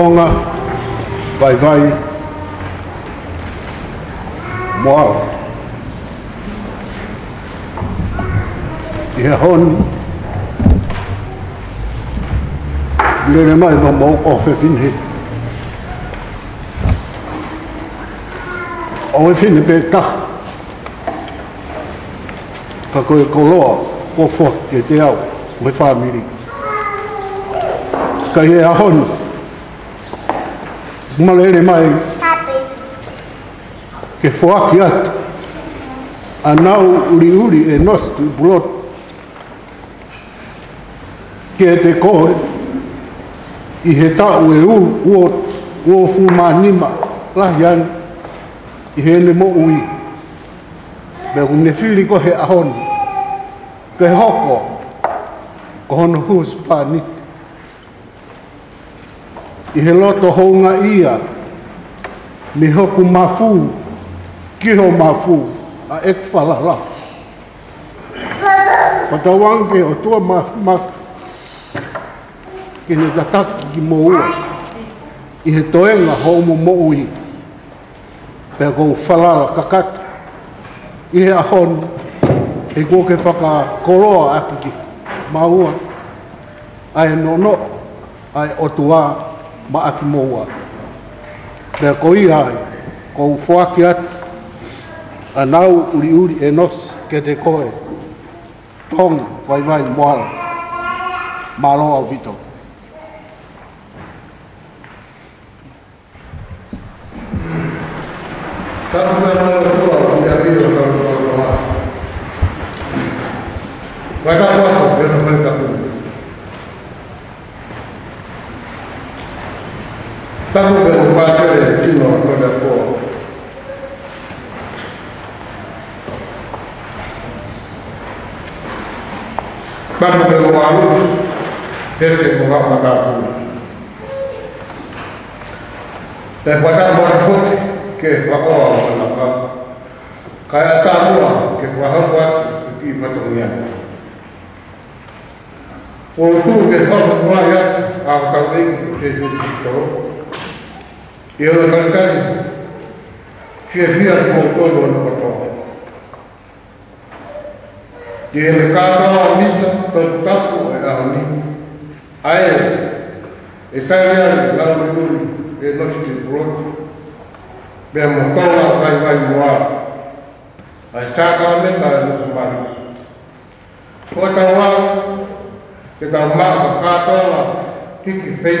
tonga, vai vai, moao. I he hon, lere mai ma mau o fe finhe. O e finhe pe ta. Ka koe koloa, o fo ke te au, me whamiri. Ka he a hon, ma lele mai, ke fuaki atu. A nau uri uri e nos tu bulot. Ke te koe, i he tau e u, ua, ua fu manima, lahi anu, i he ne mo ui. Me ne whiri ko he ahoni, ke hoko, ko hono hus pāniti. I he loto hounga ia, me hoku mafu, kiho mafu, a ek falala. whatawange o tua maf, maf, ki ne tataki ki moua. I he toenga houmo moui pe ui. Kou falala kakata. I he ahon, e kou ke whaka koroa aki ki maua. Ai no no, ai o ba aki moa pe ko i hai ko foa ki atu anau uri uri e nos ke te koe tonga vai vai moara malo au vito Tanto è una tua, ti arrivo da un po' Vai da quattro, per non fare Stato preoccupante fino a quella poco. Stato preoccupato perché non va a mandare Dan pada merebut ke Papua Melaka. Kaya tahu ke Papua di Batungnya. Untuk ke ya, aku tahu ini sesuatu E ora não quero via o motor do ano passado. E ele casa a missa, tanto tanto é a mim. A ele, está ali, lá no Júlio, e nós que pronto, bem montado lá, vai, vai, voar. Aí está a caminheta, é muito mais. Foi tão lá, que dá um mapa, cá, tão lá, que que fez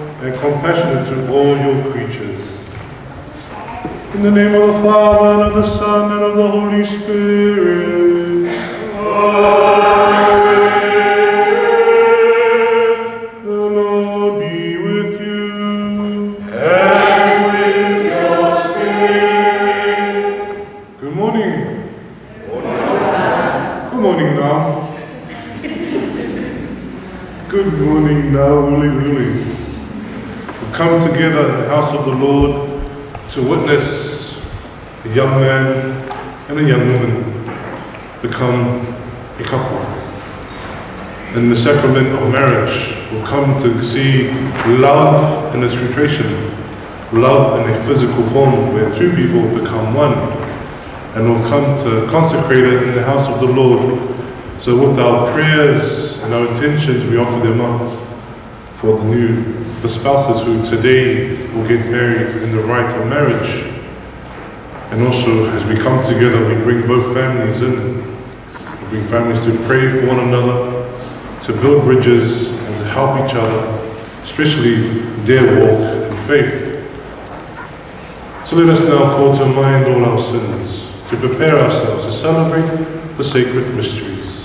and compassionate to all your creatures. In the name of the Father, and of the Son, and of the Holy Spirit. Amen. The Lord be with you. And with your spirit. Good morning. Good morning now. Good morning now, Uli Uli. Come together in the house of the Lord to witness a young man and a young woman become a couple. In the sacrament of marriage, we've come to see love in its nutrition, love in a physical form where two people become one. And we've come to consecrate it in the house of the Lord. So with our prayers and our intentions, we offer them up for the new, the spouses who today will get married in the rite of marriage. And also, as we come together, we bring both families in. We bring families to pray for one another, to build bridges, and to help each other, especially their walk in faith. So let us now call to mind all our sins, to prepare ourselves to celebrate the sacred mysteries.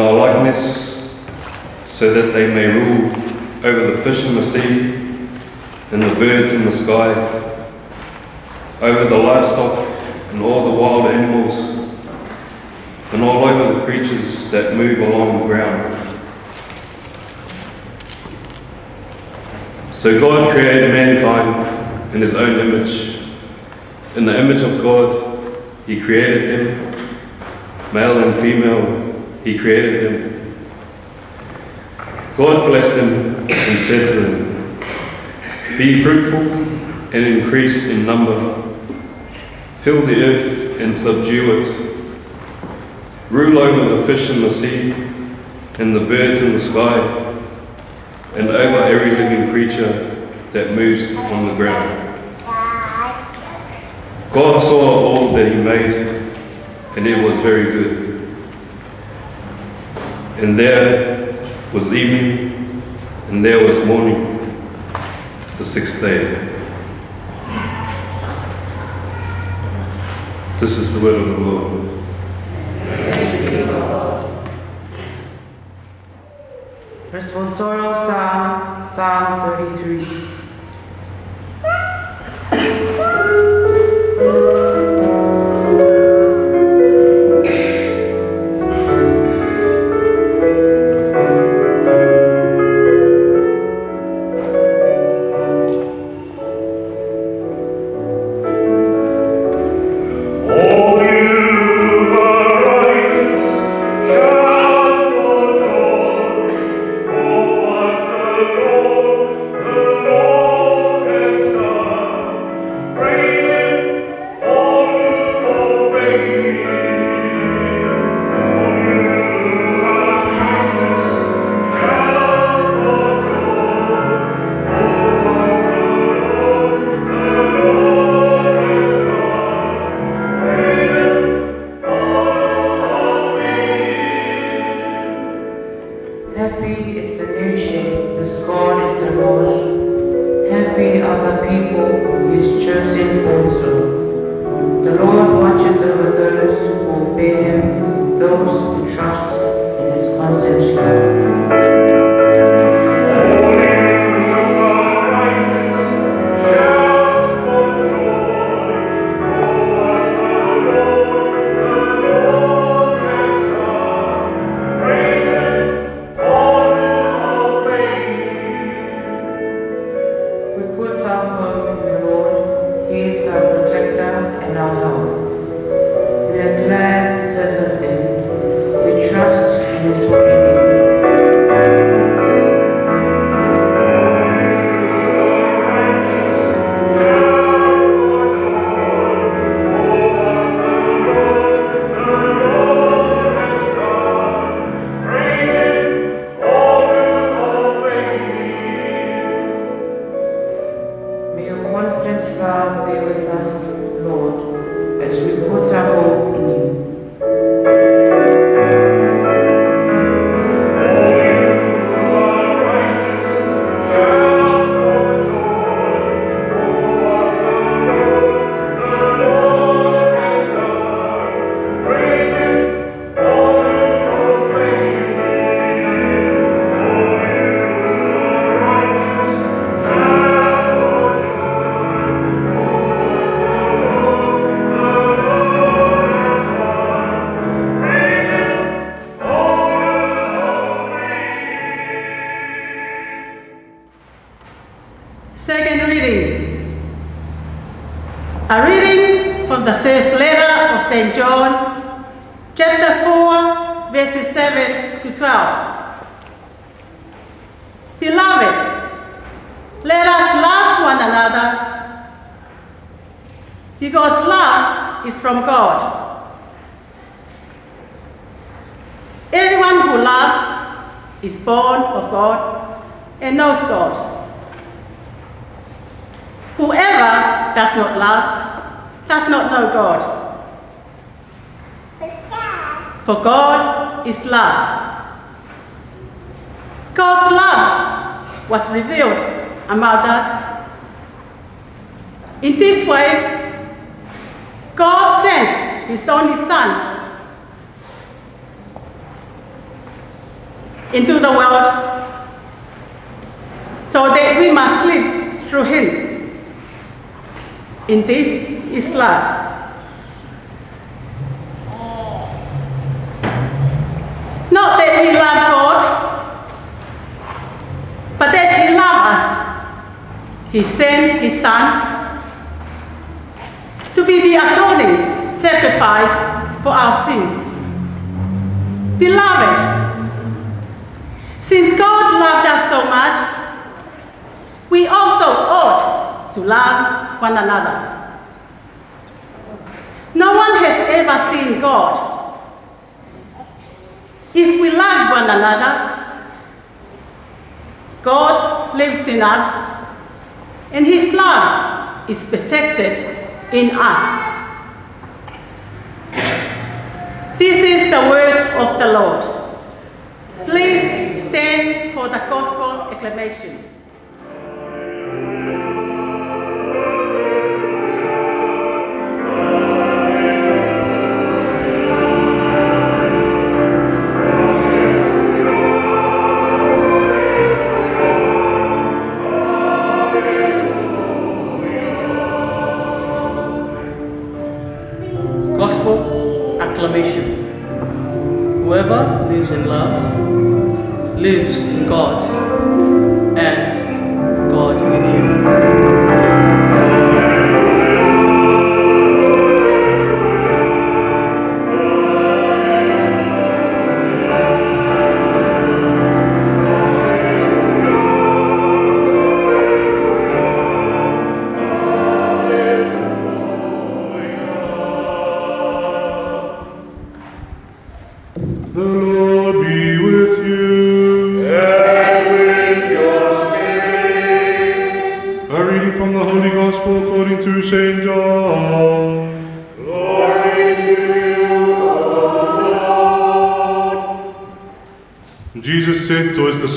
In our likeness, so that they may rule over the fish in the sea, and the birds in the sky, over the livestock and all the wild animals, and all over the creatures that move along the ground. So God created mankind in his own image. In the image of God, he created them. Male and female, he created them. God blessed them and said to them, Be fruitful and increase in number. Fill the earth and subdue it. Rule over the fish in the sea and the birds in the sky and over every living creature that moves on the ground. God saw all that he made, and it was very good. And there was evening, and there was morning, the sixth day. This is the word of the Lord. Responsorial Psalm, Psalm 33. Happy is the nation whose God is the Lord. Happy are the people he chosen for his own. The Lord watches over those who obey him, those who trust in his constant love. Born of God and knows God. Whoever does not love does not know God. For God is love. God's love was revealed among us. In this way, God sent His only Son into the world so that we must live through Him. In this is love. Not that we love God, but that He loved us. He sent His Son to be the atoning sacrifice for our sins. Beloved, since God loved us so much, we also ought to love one another. No one has ever seen God. If we love one another, God lives in us, and His love is perfected in us. This is the word of the Lord. Please stand for the gospel acclamation.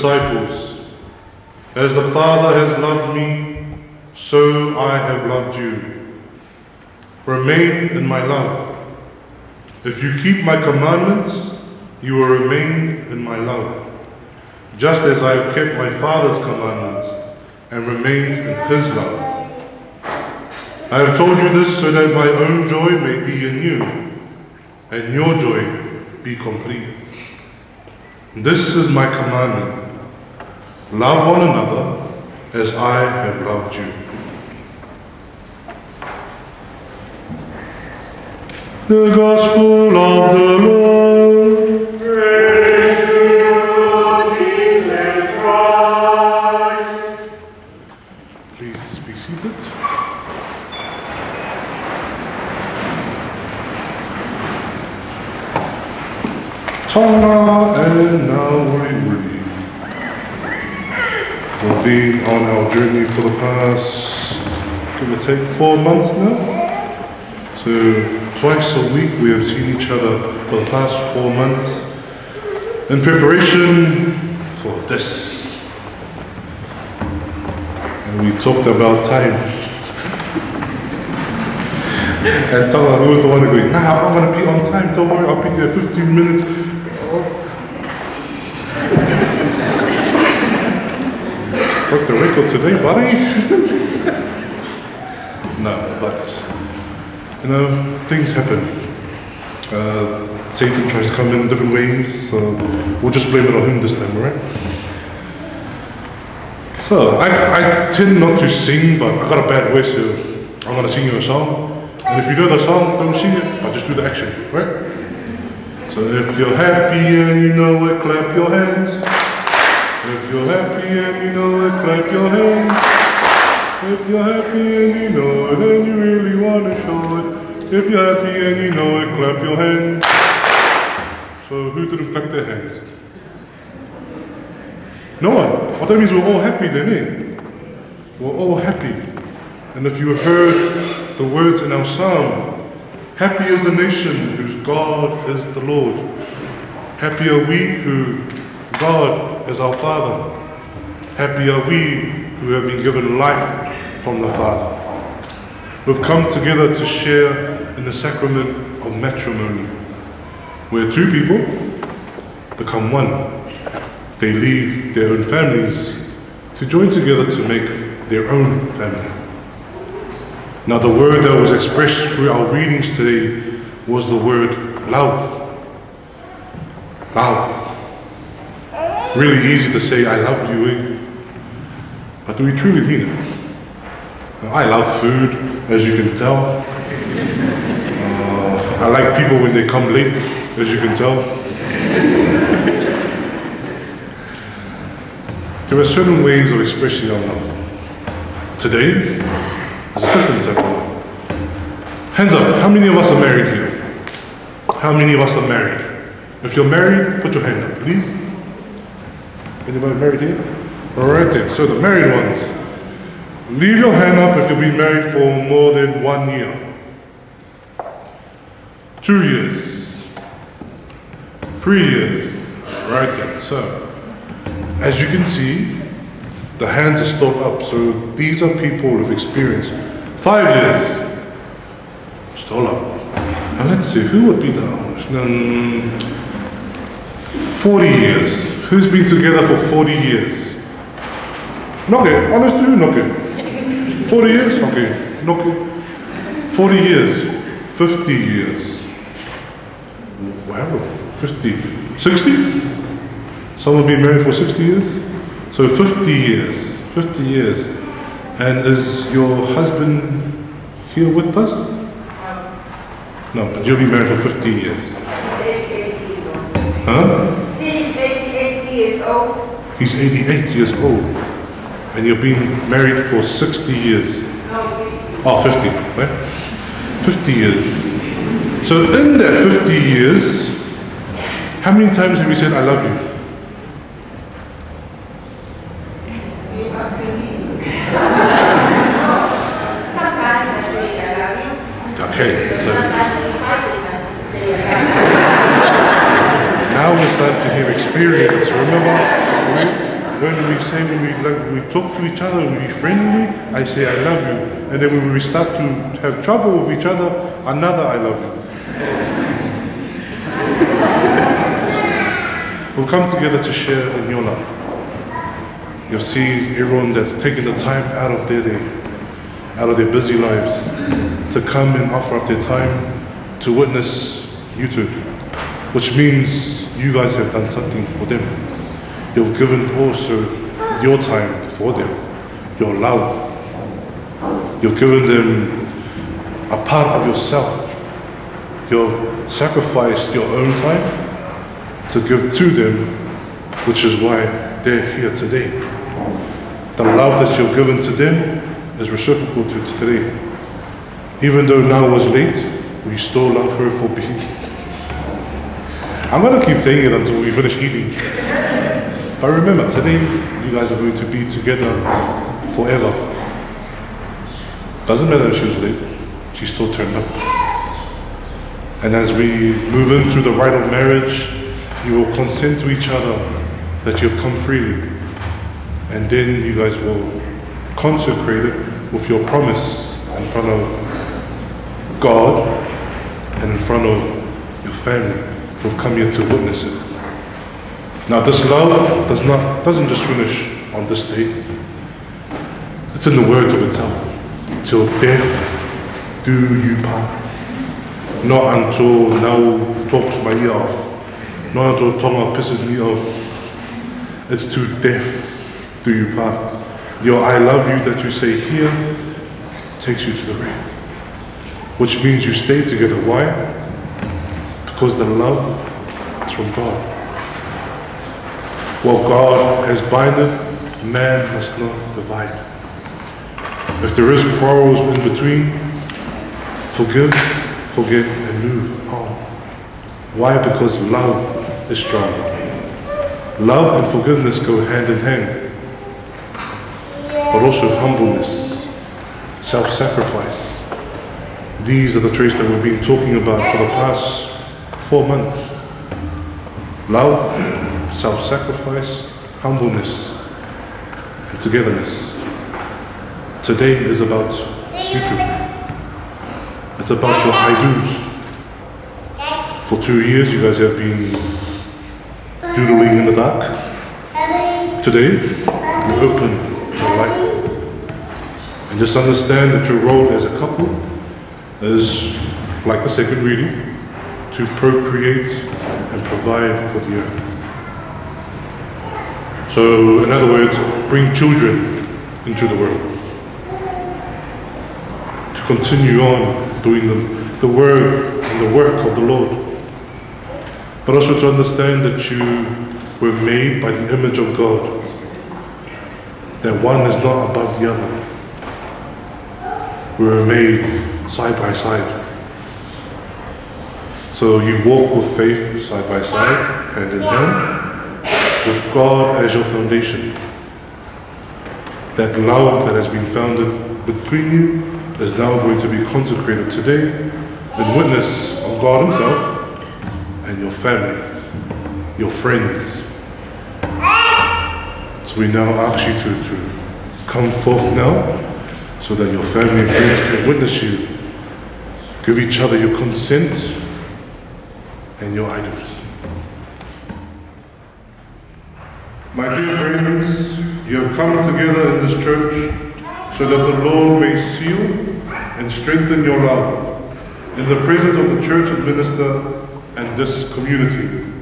Disciples, As the Father has loved me, so I have loved you. Remain in my love. If you keep my commandments, you will remain in my love, just as I have kept my Father's commandments and remained in his love. I have told you this so that my own joy may be in you, and your joy be complete. This is my commandment. Love one another as I have loved you. The Gospel of the Lord. Please be seated. Tonga and Nauri. We've been on our journey for the past, give or take, four months now. So twice a week we have seen each other for the past four months in preparation for this. And we talked about time. and Tala, who was the one going, nah, I'm gonna be on time, don't worry, I'll be there 15 minutes. Record today, buddy. no, but you know, things happen. Uh, Satan tries to come in different ways, so we'll just blame it on him this time, alright? So, I, I tend not to sing, but I got a bad voice, so I'm gonna sing you a song. And if you know the song, don't sing it, but just do the action, right? So if you're happy and you know it, clap your hands. If you're happy and you know it, clap your hands. If you're happy and you know it and you really want to show it. If you're happy and you know it, clap your hands. So who didn't clap their hands? No one. Well, that means we're all happy then, eh? We're all happy. And if you heard the words in our psalm, happy is the nation whose God is the Lord. Happy are we who God is our Father. Happy are we who have been given life from the Father. We've come together to share in the sacrament of matrimony, where two people become one. They leave their own families to join together to make their own family. Now, the word that was expressed through our readings today was the word love. Love. Really easy to say, I love you, eh? But do we truly mean it? I love food, as you can tell. Uh, I like people when they come late, as you can tell. There are certain ways of expressing our love. Today is a different type of love. Hands up, how many of us are married here? How many of us are married? If you're married, put your hand up, please. Anybody married here? All right then, so the married ones, leave your hand up if you've been married for more than one year. Two years. Three years. Right then, so as you can see, the hands are still up. So these are people who've experienced five years. Still up. Now let's see, who would be the oldest? Um, 40 years. Who's been together for 40 years? It. Honest to you, it. 40 years? Okay. It. 40 years. 50 years. Wow. 50. 60? Some Someone been married for 60 years? So 50 years. 50 years. And is your husband here with us? No, but you'll be married for 50 years. Huh? He's 88 years old. He's 88 years old. And you've been married for 60 years. Oh, oh, 50, right? 50 years. So in that 50 years, how many times have you said, I love you? Sometimes I say I love you. Okay, so Sometimes we fight and I say I love you. now we're starting to hear experience. Remember when, when we say, when we, like, when we talk to each other, we be friendly, I say, I love you. And then when we start to have trouble with each other, another I love you. We've come together to share in your love. You'll see everyone that's taken the time out of their day, out of their busy lives, to come and offer up their time to witness you two, which means you guys have done something for them. You've given also your time for them, your love. You've given them a part of yourself. You've sacrificed your own time to give to them, which is why they're here today. The love that you've given to them is reciprocal to to today. Even though now was late, we still love her for being. I'm gonna keep saying it until we finish eating. But remember, today you guys are going to be together forever. Doesn't matter if she was late, she still turned up. And as we move into the rite of marriage, you will consent to each other that you have come freely. And then you guys will consecrate it with your promise in front of God and in front of your family who've come here to witness it. Now this love does not doesn't just finish on this day. It's in the words of itself. Till death do you part. Not until now talks my ear off. Not until Tonga pisses me off. It's to death do you part. Your I love you that you say here takes you to the grave. which means you stay together. Why? Because the love is from God. What God has binded, man must not divide. If there is quarrels in between, forgive, forget, and move on. Why? Because love is stronger. Love and forgiveness go hand in hand, but also humbleness, self-sacrifice. These are the traits that we've been talking about for the past four months. Love, self-sacrifice, humbleness, and togetherness. Today is about you two. It's about your I-dos. For two years, you guys have been doodling in the dark. Today, you're open to light. And just understand that your role as a couple is, like the second reading, to procreate and provide for the earth. So, in other words, bring children into the world. To continue on doing the, the word and the work of the Lord. But also to understand that you were made by the image of God. That one is not above the other. We were made side by side. So you walk with faith side by side, hand in hand, with God as your foundation. That love that has been founded between you is now going to be consecrated today in witness of God Himself and your family, your friends. So we now ask you to, to come forth now so that your family and friends can witness you. Give each other your consent and your idols. My dear friends, you have come together in this church so that the Lord may seal and strengthen your love in the presence of the church and minister and this community.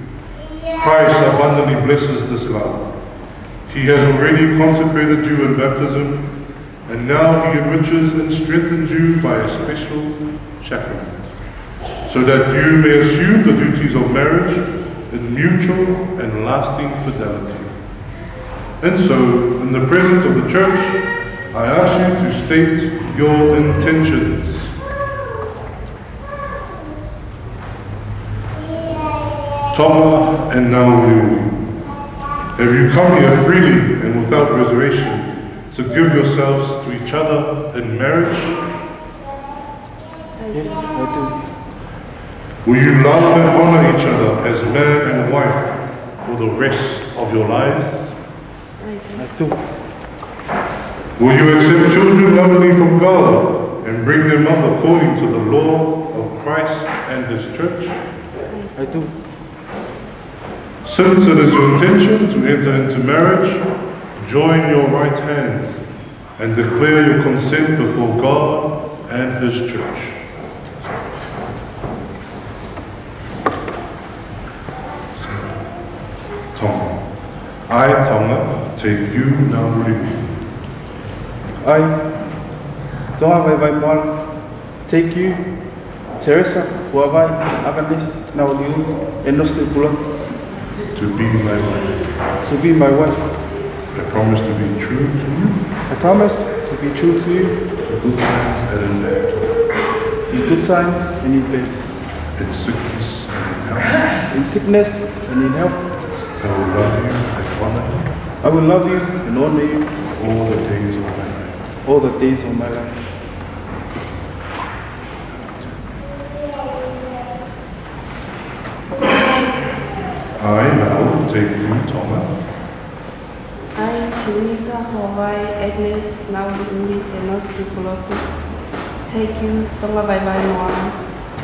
Christ abundantly blesses this love. He has already consecrated you in baptism, and now he enriches and strengthens you by a special sacrament, so that you may assume the duties of marriage in mutual and lasting fidelity. And so, in the presence of the church, I ask you to state your intentions. Toma and Nauru, have you come here freely and without reservation to give yourselves to each other in marriage? Yes, I do. Will you love and honor each other as man and wife for the rest of your lives? Will you accept children lovingly from God and bring them up according to the law of Christ and His church? I do. Since it is your intention to enter into marriage, join your right hands and declare your consent before God and His church. Tonga. I, Tonga, take you now release. I, Toa Vai Vai Moal, take you, Theresa, Huawai, Avanis, Nauliu, and Nostipula, to be my wife. to be my wife. I promise to be true to you I promise to be true to you in good times and in bad, in good times and in bad, in sickness and in health. in sickness and in health. I will love you and honor you I will love you and honor you all the days of my life. all the days of my life. I now take you, Tonga, I, Theresa Hawaii Agnes Nauli and Nostri Pulotu, take you, Tonga Vai Vai Moala,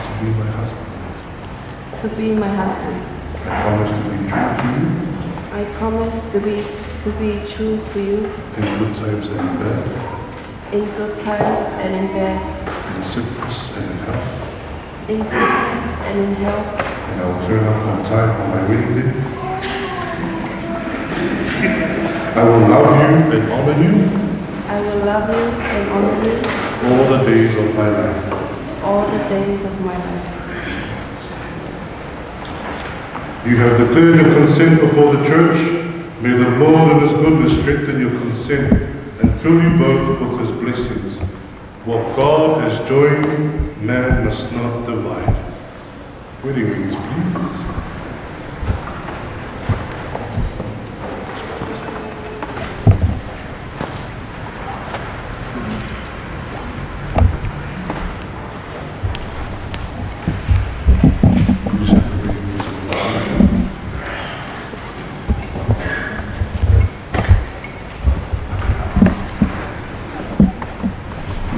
to be my husband. to be my husband. I promise to be true to you I promise to be to be true to you in good times and in bad, in good times and in bad, in sickness and in health. in sickness and in health. And I will turn up on time on my wedding day. I will love you and honor you I will love you and honor you all the days of my life. all the days of my life. You have declared your consent before the church. May the Lord in his goodness strengthen your consent and fill you both with his blessings. What God has joined, man must not divide. Wedding rings, please.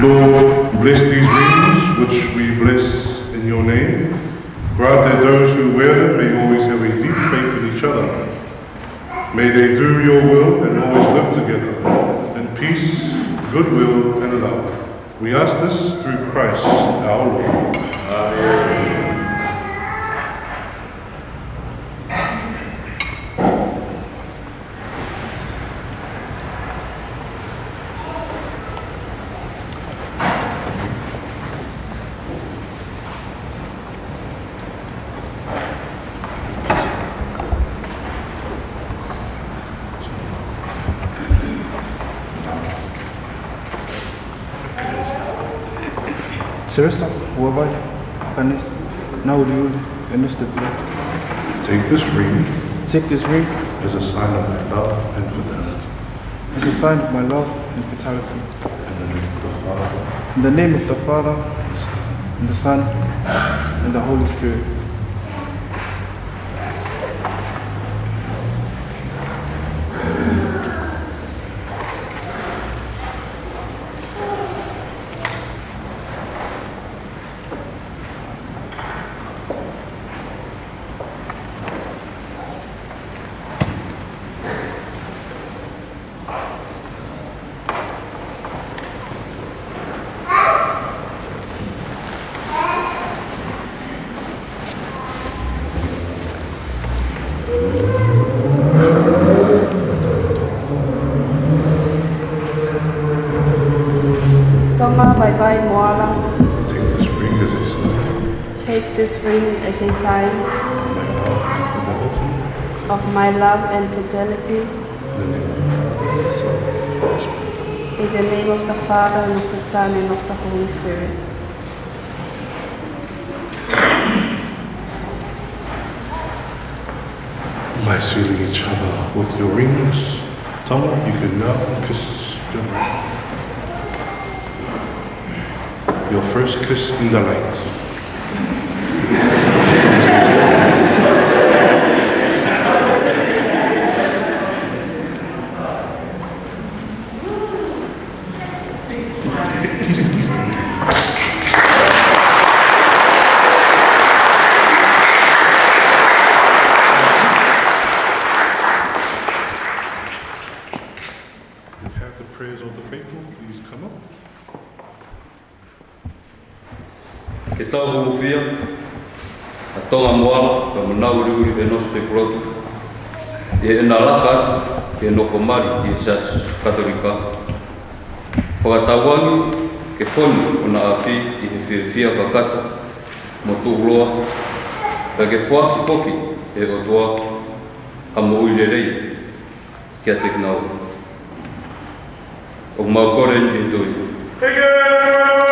Lord, bless these rings which we bless in your name. Grant that those who wear them may always have a deep faith in each other. May they do your will and always live together in peace, goodwill, and love. We ask this through Christ our Lord. Theresa, whoever, Hannes, Nauriuli, and Mr. Blood, Take this ring. Take this ring? As a sign of my love and fidelity. as a sign of my love and fidelity. In the name of the Father, In the name of the Father, the and the Son, and the Holy Spirit. Tonga bye bye moala. take this ring as a sign Take this ring as a sign of my love and fidelity. of my love and fidelity. In the name of the Father, and of the Son, and of the Holy In the name of the Father and of the Son and of the Holy Spirit. By sealing each other with your rings, Tama, you can now kiss your bride. Your first kiss in the light. Ke tau hurufia, a tonga moala, ka manau uri uri e nosu te kurotu. E ena laka, ke nofo mari i e sats Katolika. Whakatawangi, ke fonu o na api i he whiawhia ka kata, mo tūroa, ka ke whaki whoki e o toa, a mo ui rei, kia te knau. O mau kore ni e tui. E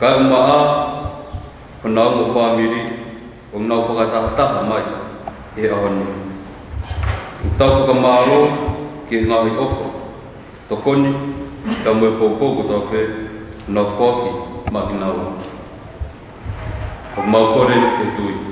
Ka o maa, o nau mo whamiri, o nau whakatahataha mai, e ahonu. O tau whakamālo, ki ngāhi ofa, tokoni, ka mwe pōpōko tau pe, nau whaki, maki nāua. O mau kore e tui.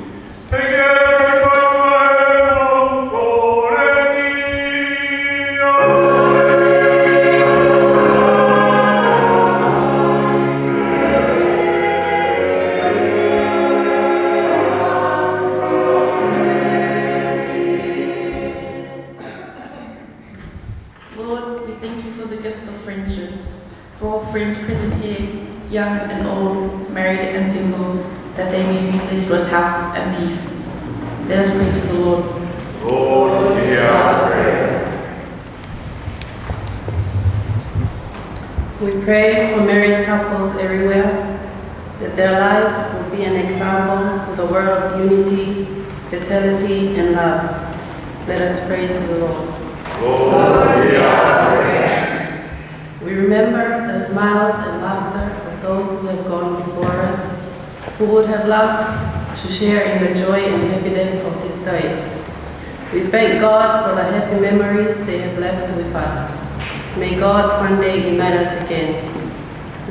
God for the happy memories they have left with us. May God one day unite us again.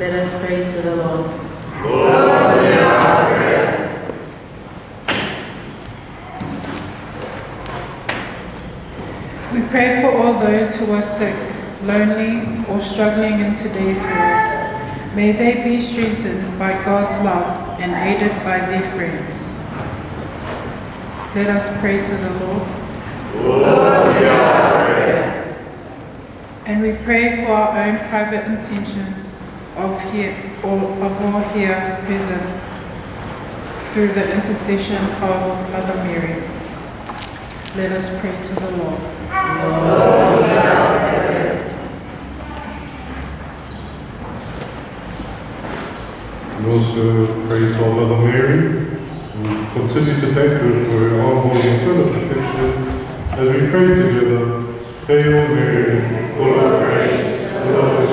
Let us pray to the Lord. Lord. We pray for all those who are sick, lonely, or struggling in today's world. May they be strengthened by God's love and aided by their friends. Let us pray to the Lord. Lord, hear our prayer. And we pray for our own private intentions of here, of all here present through the intercession of Mother Mary. Let us pray to the Lord. Lord, our. We also pray to our Mother Mary. We continue to thank her for her ongoing eternal protection as we pray together. Hail Mary, full of grace, the Lord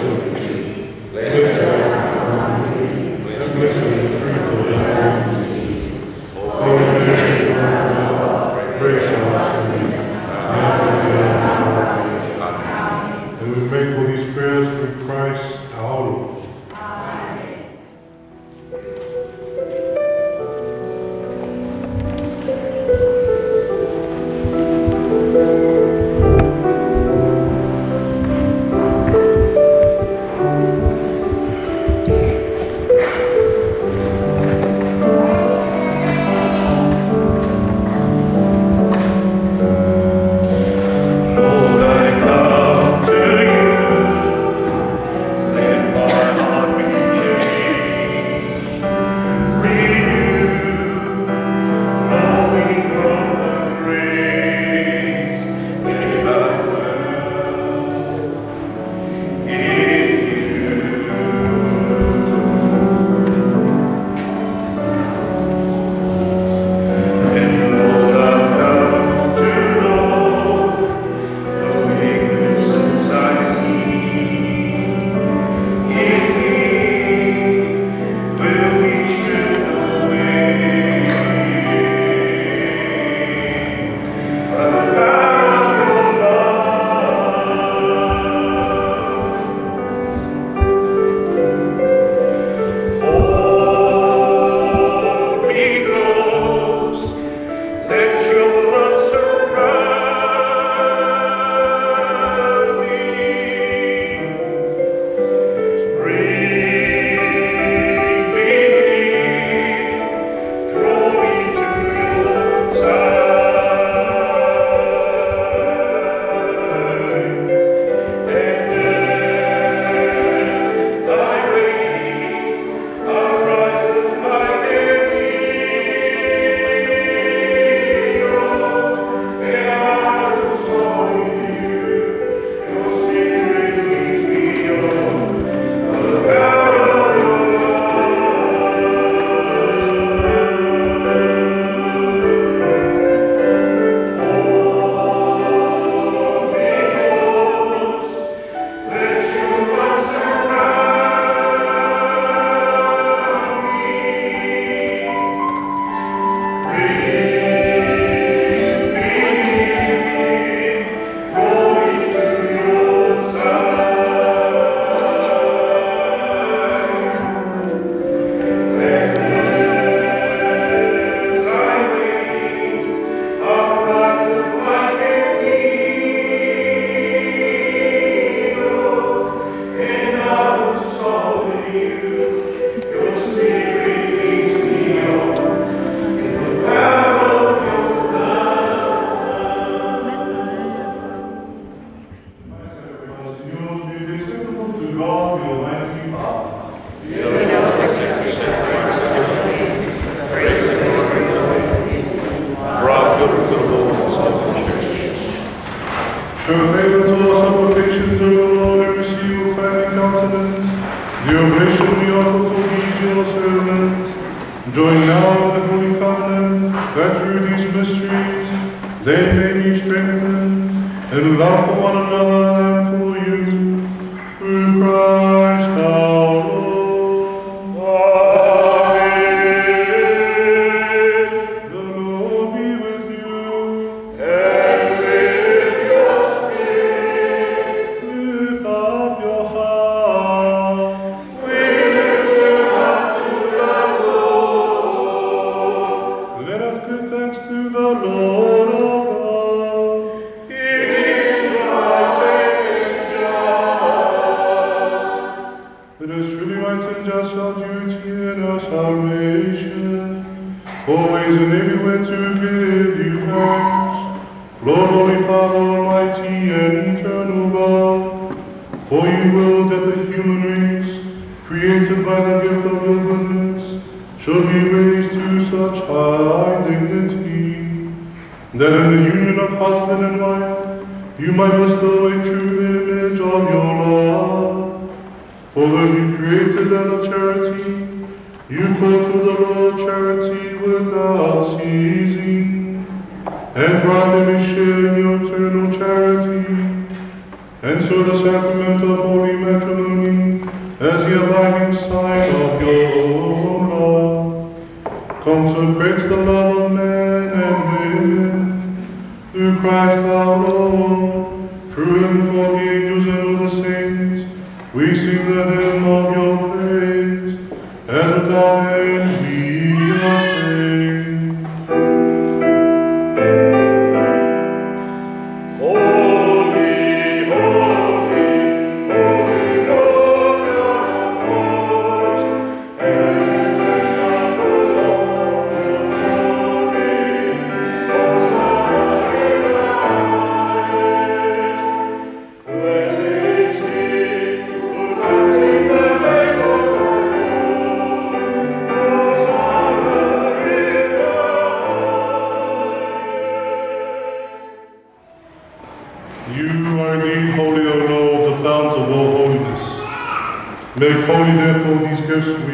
The oblation we offer for these your servants, join now in the holy covenant, that through these mysteries they may be strengthened in love for one another and for you.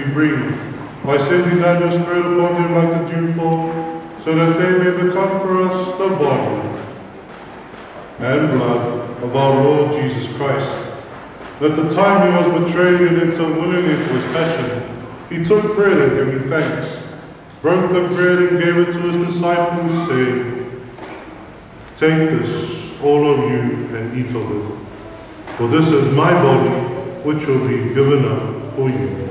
We bring, by sending down your Spirit upon them like the dewfall, so that they may become for us the body and blood of our Lord Jesus Christ. At the time he was betrayed and entered willingly into his passion, he took bread and giving thanks, broke the bread and gave it to his disciples, saying, Take this, all of you, and eat of it. For this is my body, which will be given up for you.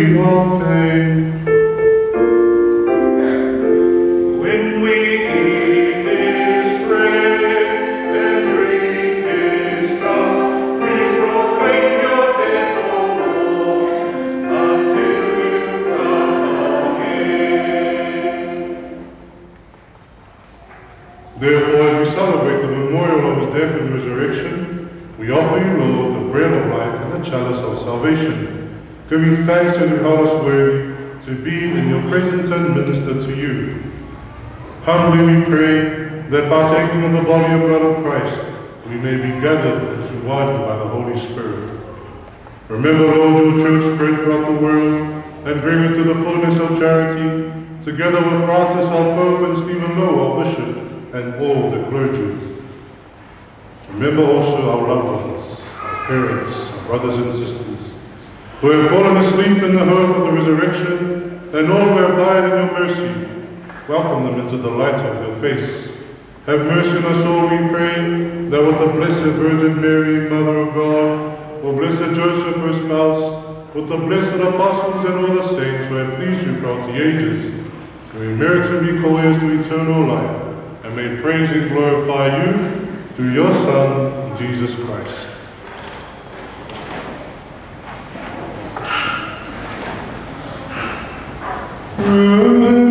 Therefore, as we celebrate the memorial of his death and resurrection, we offer you, Lord, the bread of life and the chalice of salvation, giving thanks you held us worthy to be in your presence and minister to you. Humbly we pray that partaking of the body and blood of Christ, we may be gathered into one by the Holy Spirit. Remember, Lord, your church spread throughout the world and bring it to the fullness of charity, together with Francis our Pope and Stephen Lowe our Bishop and all the clergy. Remember also our loved ones, our parents, our brothers and sisters, who have fallen asleep in the hope of the resurrection, and all who have died in your mercy. Welcome them into the light of your face. Have mercy on us all, we pray, that with the Blessed Virgin Mary, Mother of God, with Blessed Joseph, her spouse, with the blessed apostles and all the saints who have pleased you throughout the ages, we merit to be co-heirs to eternal life, and may praise and glorify you through your Son, Jesus Christ. Through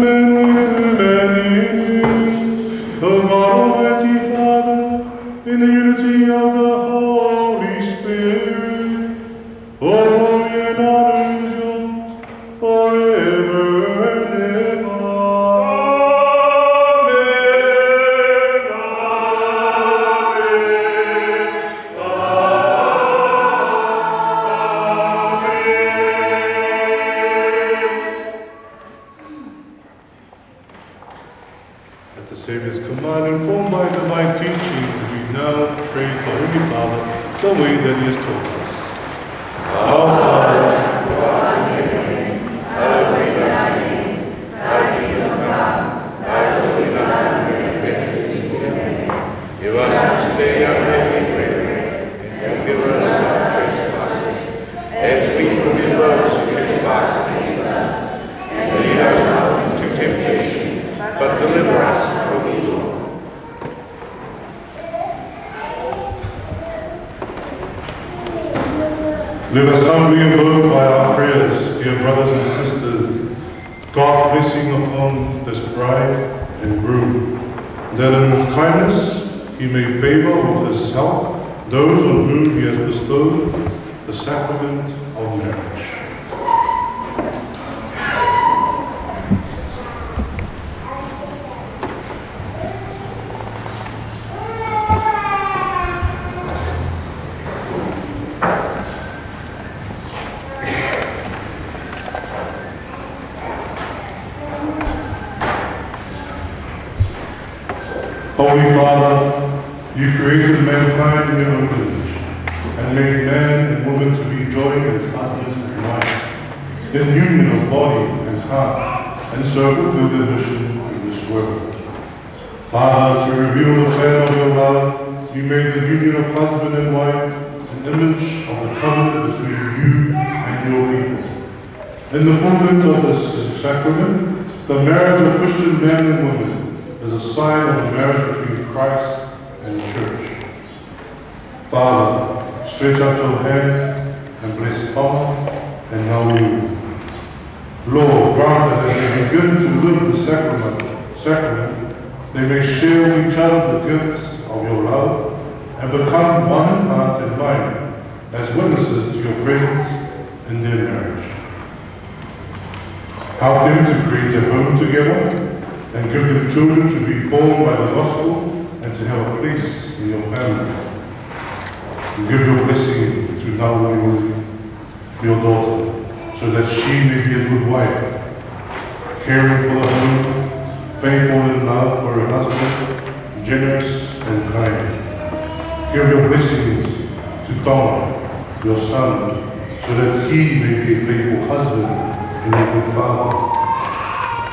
Let us humbly invoke by our prayers, dear brothers and sisters, God's blessing upon this bride and groom, that in his kindness he may favor with his help those on whom he has bestowed the sacrament of marriage. Holy Father, you created mankind in your own image, and made man and woman to be joined as husband and wife, in union of body and heart, and so fulfill their mission in this world. Father, to reveal the plan of your love, you made the union of husband and wife an image of the covenant between you and your people. In the fulfillment of this sacrament, the marriage of Christian man and woman is a sign of the marriage between Christ and the church. Father, stretch out your hand and bless Tom and Naomi. Lord, grant that as they begin to live the sacrament, sacrament, they may share with each other the gifts of your love and become one heart and mind as witnesses to your presence in their marriage. Help them to create a home together and give them children to be formed by the gospel and to have a place in your family. And give your blessing to Naomi, your daughter, so that she may be a good wife, caring for the home, faithful in love for her husband, generous and kind. Give your blessings to Tom, your son, so that he may be a faithful husband and a good father.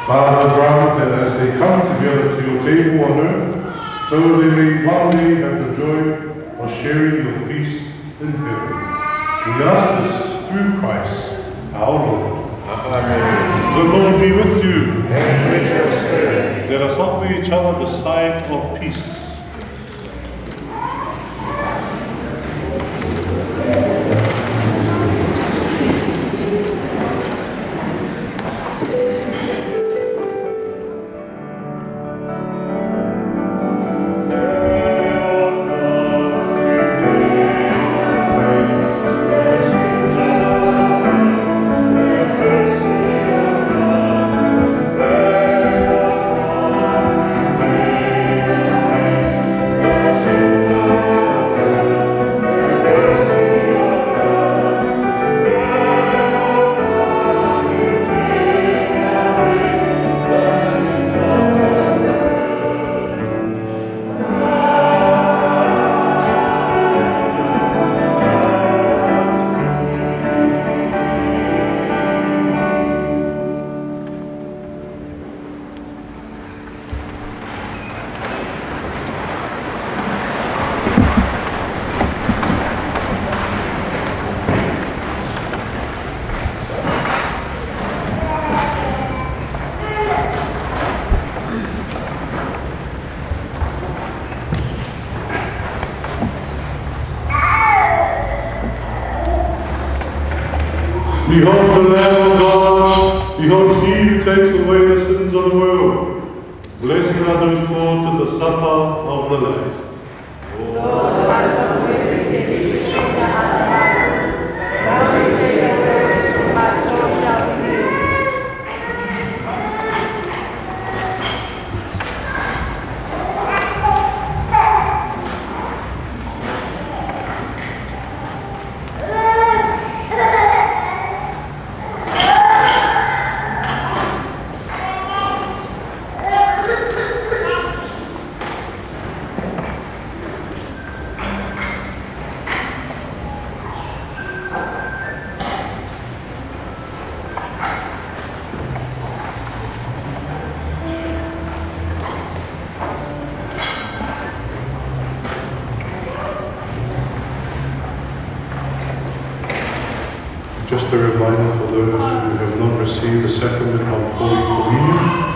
Father, grant that as they come together to your table on earth, so they may one day have the joy of sharing your feast in heaven. We ask this through Christ, our Lord. Amen. The Lord be with you. And with your spirit. Let us offer each other the sign of peace. just a reminder for those who have not received the sacrament of Holy Communion.